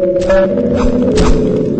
Thank you.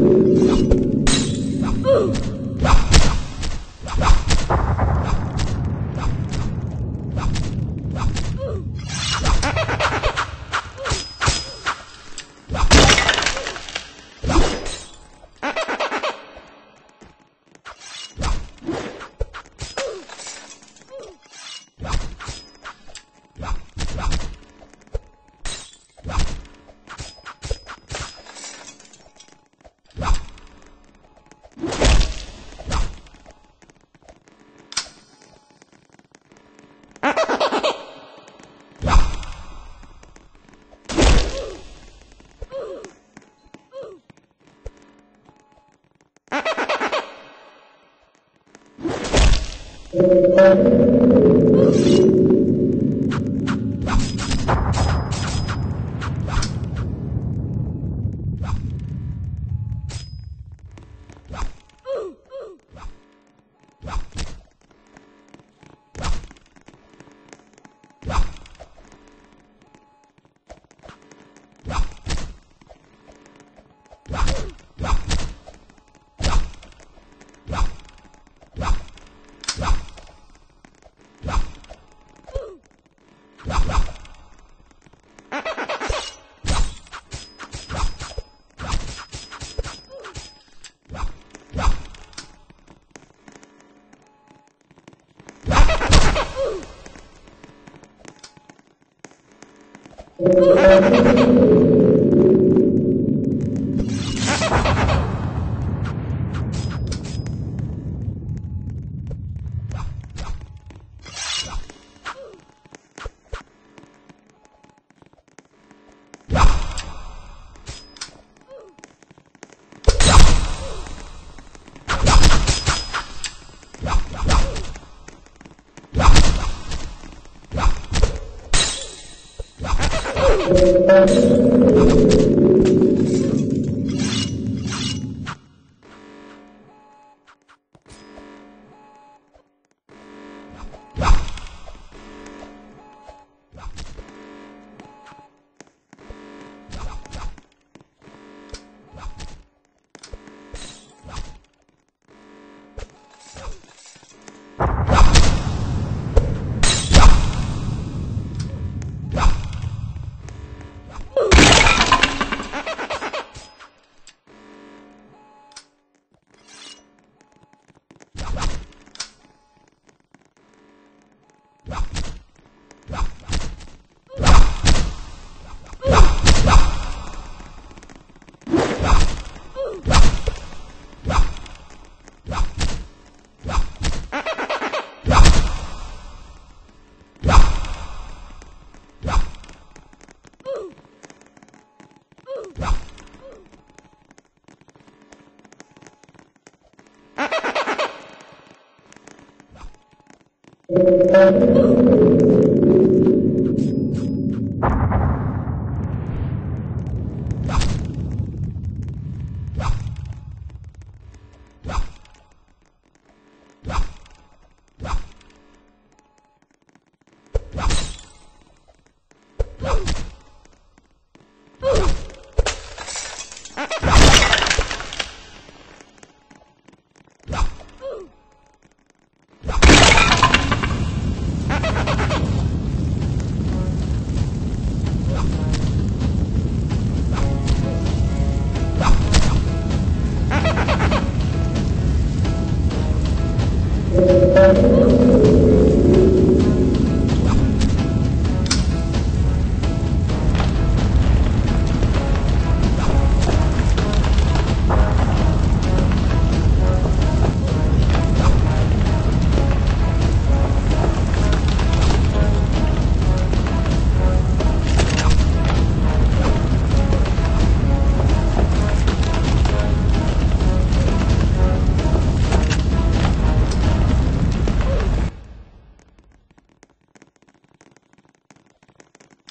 Ha ha ha ha!